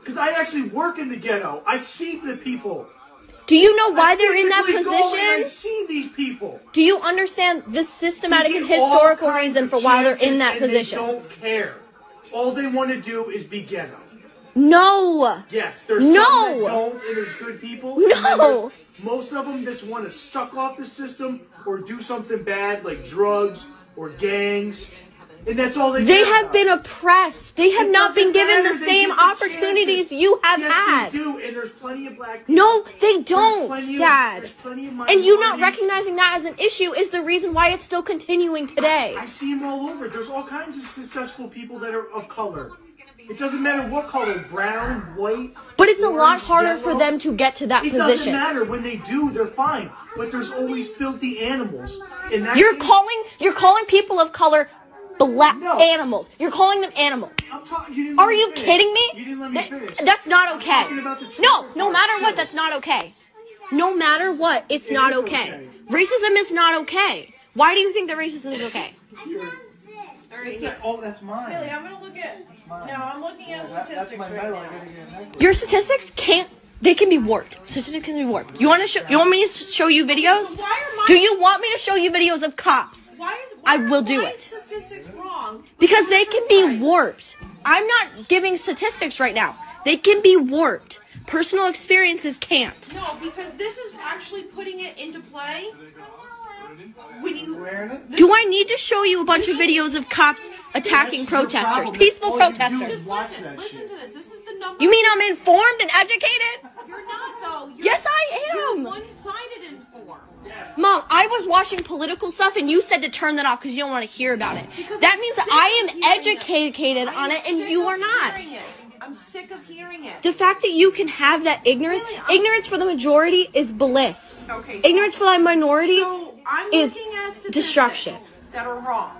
Because I actually work in the ghetto. I see the people. Do you know why I they're in that and I position? see these people. Do you understand the systematic and historical reason for why they're in that position? They don't care. All they want to do is be ghetto. No. Yes, there's No. some that don't, and there's good people. No. Most of them just want to suck off the system or do something bad like drugs or gangs, and that's all they. They have about. been oppressed. They have It not been given matter. the They same the opportunities you have yes, had. They do, and there's plenty of black people. No, they don't, of- Dad. there's plenty of And you not recognizing that as an issue is the reason why it's still continuing today. I see them all over. There's all kinds of successful people that are of color. It doesn't matter what color, brown, white. But it's a lot orange, harder for them to get to that It doesn't position. matter when they do; they're fine. But there's always filthy animals. You're is- calling you're calling people of color black No. animals. You're calling them animals. I'm talking. You Are you finish. kidding me? You didn't let me That- finish. that's not okay. talking about the No, no matter what, that's not okay. No matter what, it's It not okay. okay. Racism is not okay. Why do you think that racism is okay? You're- All right, It's not- oh, that's mine. Haley, I'm gonna look at. mine. No, I'm looking at That- that's statistics my right medal. Now. gotta get. Your statistics can't. They can be warped. Statistics can be warped. You want to show? You want me to show you videos? So why are my- Do you want me to show you videos of cops? Why is I why are will do it. Statistics wrong. Because they can be Right. warped. I'm not giving statistics right now. They can be warped. Personal experiences can't. No, because this is actually putting it into play. When you Do I need to show you a bunch of videos of cops attacking protesters, peaceful That's all you do protesters? listen, listen to this. This is the number. You mean I'm informed and educated? you're not though? You're, Yes, I You're am. one-sided informed. Mom, I was watching political stuff and you said to turn that off because you don't want to hear about it. Because That I'm means that I am hearing it. educated on it and you are not. it. I'm sick of hearing it. The fact that you can have that ignorance, Really, ignorance for the majority is bliss. Okay, so- Ignorance for the minority So I'm is at destruction. that are wrong.